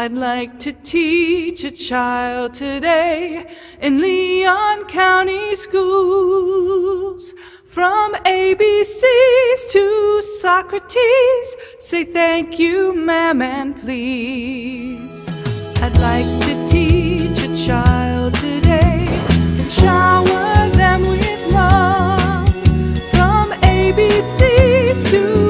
I'd like to teach a child today in Leon County schools. From ABCs to Socrates, say thank you, ma'am, and please. I'd like to teach a child today and shower them with love. From ABCs to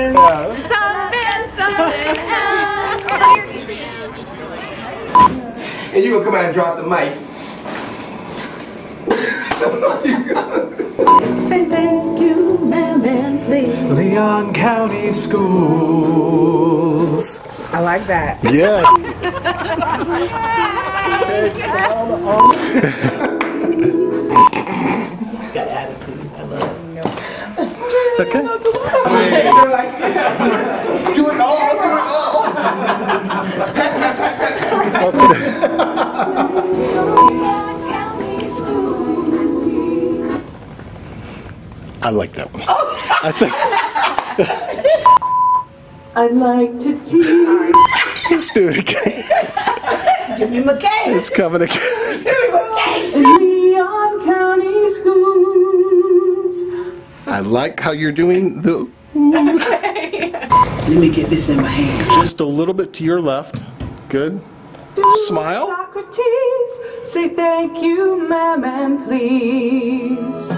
on, Stephen. Something, something else. And you gonna come out and drop the mic. Say thank you, ma'am, and please. Leon County Schools. I like that. Yes. Got attitude. I. Okay. Do it all, do it all. I like that one. Oh. I think I'd like to teach. let's do it again. Jimmy McKay. It's coming again. in Leon I like how you're doing the Let me get this in my hand. just a little bit to your left. Good. Smile. Socrates, say thank you, ma'am, and please.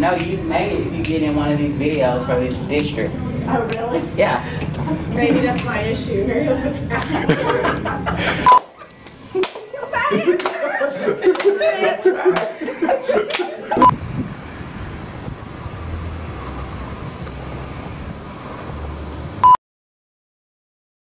No, you made it if you get in one of these videos for this district. Oh, really? Yeah. Maybe that's my issue. Maybe that's